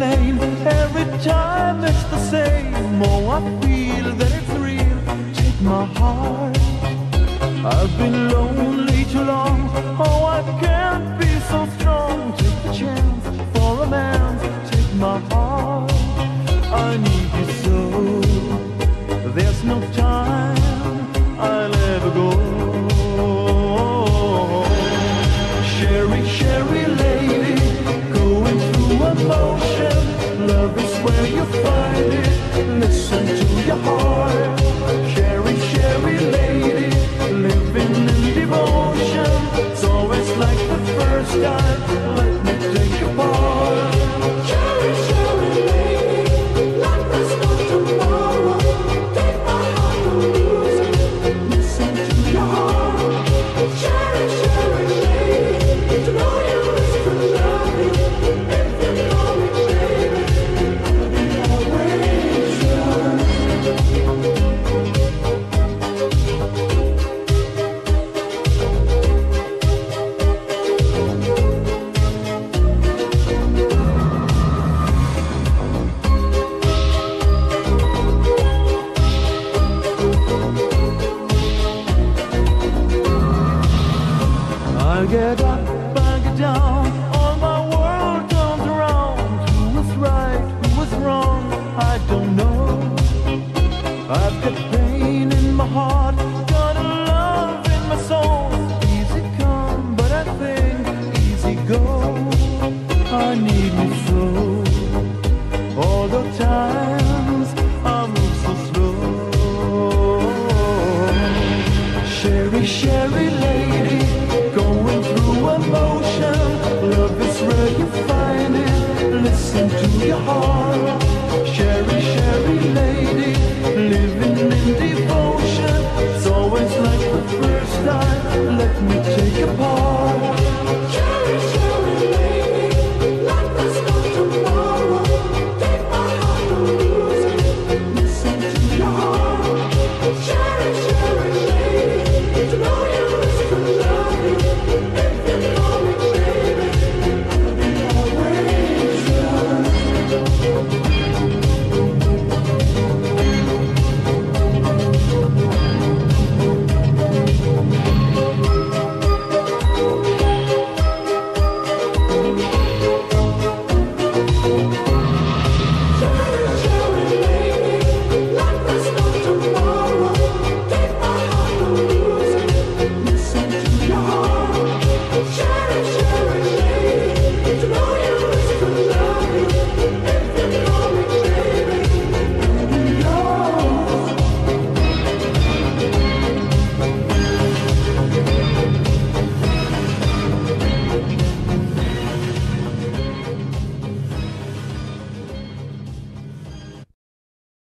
can't. Every time it's the same. Oh, I feel that it's real. Take my heart. I've been lonely too long. Oh, I can't be so strong. Take the chance for a man. Take my heart. The I get up, I get down, all my world turns around. Who was right, who was wrong, I don't know. I've got pain in my heart, got a love in my soul. Easy come, but I think easy go. I need you so. All the times I move so slow. Sherry, Sherry to